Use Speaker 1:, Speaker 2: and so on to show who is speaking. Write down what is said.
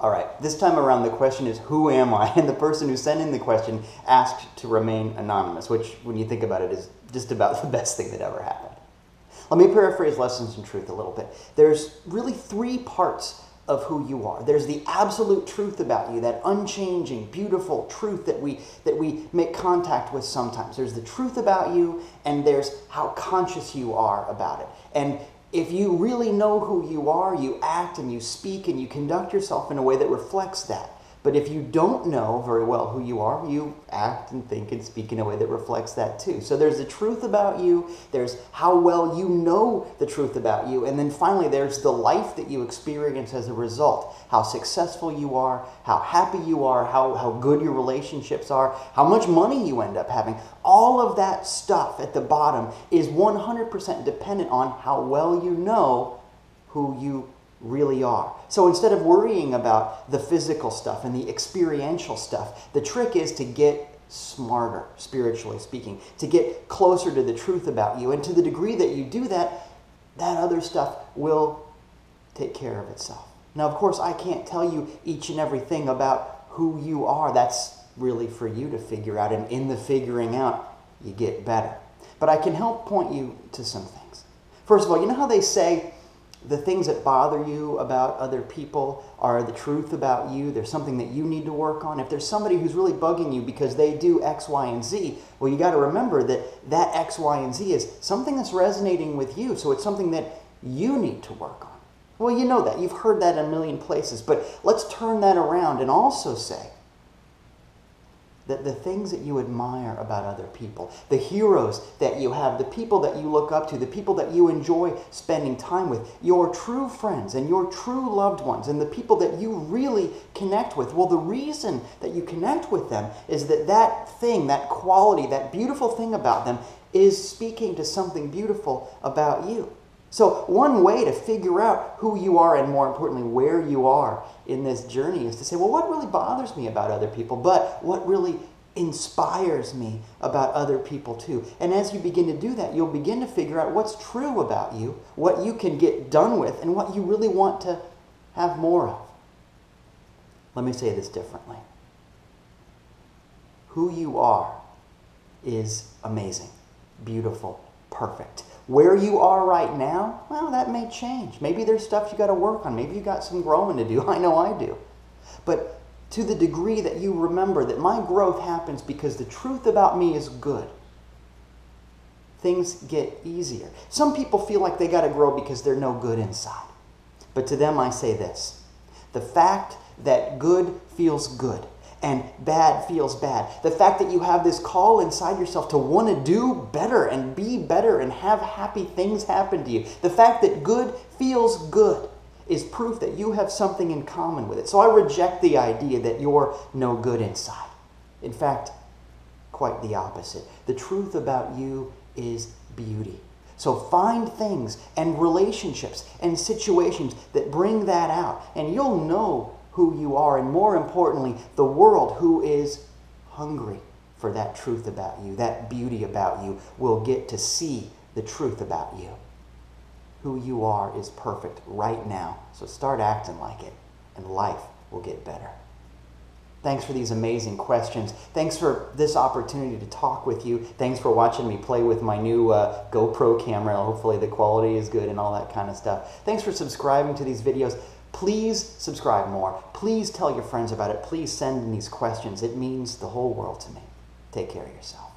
Speaker 1: All right, this time around the question is who am I? And the person who sent in the question asked to remain anonymous, which, when you think about it, is just about the best thing that ever happened. Let me paraphrase Lessons in Truth a little bit. There's really three parts of who you are. There's the absolute truth about you, that unchanging, beautiful truth that we that we make contact with sometimes. There's the truth about you and there's how conscious you are about it. And if you really know who you are, you act and you speak and you conduct yourself in a way that reflects that. But if you don't know very well who you are, you act and think and speak in a way that reflects that too. So there's the truth about you, there's how well you know the truth about you, and then finally there's the life that you experience as a result. How successful you are, how happy you are, how, how good your relationships are, how much money you end up having. All of that stuff at the bottom is 100% dependent on how well you know who you really are. So instead of worrying about the physical stuff and the experiential stuff, the trick is to get smarter, spiritually speaking, to get closer to the truth about you. And to the degree that you do that, that other stuff will take care of itself. Now, of course, I can't tell you each and everything about who you are. That's really for you to figure out. And in the figuring out, you get better. But I can help point you to some things. First of all, you know how they say, the things that bother you about other people are the truth about you. There's something that you need to work on. If there's somebody who's really bugging you because they do X, Y, and Z, well, you got to remember that that X, Y, and Z is something that's resonating with you. So it's something that you need to work on. Well, you know that. You've heard that in a million places. But let's turn that around and also say, that the things that you admire about other people, the heroes that you have, the people that you look up to, the people that you enjoy spending time with, your true friends and your true loved ones, and the people that you really connect with. Well, the reason that you connect with them is that that thing, that quality, that beautiful thing about them is speaking to something beautiful about you. So, one way to figure out who you are and more importantly, where you are in this journey is to say, well, what really bothers me about other people, but what really inspires me about other people too. And as you begin to do that, you'll begin to figure out what's true about you, what you can get done with, and what you really want to have more of. Let me say this differently. Who you are is amazing, beautiful, perfect. Where you are right now, well, that may change. Maybe there's stuff you got to work on. Maybe you got some growing to do. I know I do. But to the degree that you remember that my growth happens because the truth about me is good, things get easier. Some people feel like they got to grow because they're no good inside. But to them, I say this the fact that good feels good and bad feels bad. The fact that you have this call inside yourself to want to do better and be better and have happy things happen to you. The fact that good feels good is proof that you have something in common with it. So I reject the idea that you're no good inside. In fact, quite the opposite. The truth about you is beauty. So find things and relationships and situations that bring that out, and you'll know who you are, and more importantly, the world who is hungry for that truth about you, that beauty about you, will get to see the truth about you. Who you are is perfect right now. So start acting like it, and life will get better. Thanks for these amazing questions. Thanks for this opportunity to talk with you. Thanks for watching me play with my new uh, GoPro camera. Hopefully, the quality is good and all that kind of stuff. Thanks for subscribing to these videos. Please subscribe more. Please tell your friends about it. Please send in these questions. It means the whole world to me. Take care of yourself.